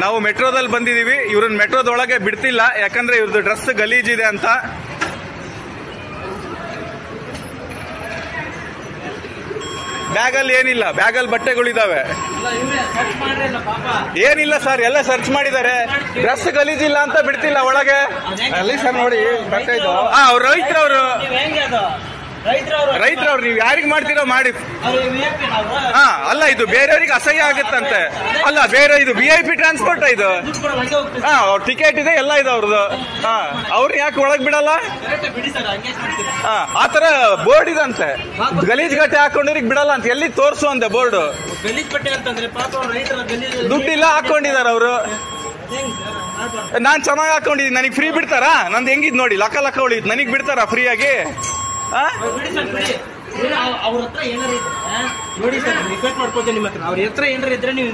ನಾವು ಮೆಟ್ರೋದಲ್ಲಿ ಬಂದಿದೀವಿ ಇವ್ರನ್ನ ಮೆಟ್ರೋದೊಳಗೆ ಬಿಡ್ತಿಲ್ಲ. ಯಾಕಂದ್ರೆ ಇವ್ರದ್ದು ಡ್ರೆಸ್ ಗಲೀಜಿದೆ ಅಂತ. ಬ್ಯಾಗಲ್ಲಿ ಏನಿಲ್ಲ. ಬ್ಯಾಗಲ್ಲಿ ಬಟ್ಟೆಗಳಿದಾವೆ. ಏನಿಲ್ಲ ಸರ್. ಎಲ್ಲ ಸರ್ಚ್ ಮಾಡಿದ್ದಾರೆ. ಡ್ರೆಸ್ ಗಲೀಜಿಲ್ಲ ಅಂತ ಬಿಡ್ತಿಲ್ಲ ಒಳಗೆ. ಅಲ್ಲಿ ಸರ್ ನೋಡಿ ಬಟ್ಟೆ ಅವ್ರ ಅದು? ರೈತರವ್ರು ನೀವು ಯಾರಿಗೆ ಮಾಡ್ತೀರೋ ಮಾಡಿ. ಹಾ ಅಲ್ಲ ಇದು ಬೇರೆಯವ್ರಿಗೆ ಅಸಹ್ಯ ಆಗುತ್ತಂತೆ. ಅಲ್ಲ ಬೇರೆ ಇದು ವಿ ಐ ಪಿ ಟ್ರಾನ್ಸ್ಪೋರ್ಟ್ ಇದು? ಹಾ ಅವ್ರ ಟಿಕೆಟ್ ಇದೆ ಎಲ್ಲ ಇದೆ ಅವ್ರದ್ದು ಹಾ ಅವ್ರು ಯಾಕೆ ಒಳಗ್ ಬಿಡಲ್ಲ? ಹಾ ಆತರ ಬೋರ್ಡ್ ಇದಂತೆ. ಗಲೀಜ್ ಗಟ್ಟೆ ಹಾಕೊಂಡಿರಿಗೆ ಬಿಡಲ್ಲ ಅಂತ ಎಲ್ಲಿ ತೋರಿಸು ಅಂತೆ ಬೋರ್ಡ್ ದುಡ್ಡಿಲ್ಲ ಹಾಕೊಂಡಿದಾರ ಅವರು. ನಾನ್ ಚೆನ್ನಾಗಿ ಹಾಕೊಂಡಿದ್ದೀನಿ ನನಗೆ ಫ್ರೀ ಬಿಡ್ತಾರಾ? ನಂದು ಹೆಂಗಿದ್ ನೋಡಿ ಲಕ್ಕ ಲಕ್ಕ ಉಳಿದ್ ನನಗೆ ಬಿಡ್ತಾರಾ ಫ್ರೀ ಆಗಿ? ಆ ಅವ್ರು ಹತ್ರ ಏನಾರ ನೋಡಿ ಸರ್ ರಿಕ್ವೆಸ್ಟ್ ಮಾಡ್ಕೊತೀನಿ ನಿಮ್ಮ ಹತ್ರ. ಅವ್ರ ಹತ್ರ ಏನಾರ ಇದ್ರೆ ನೀವು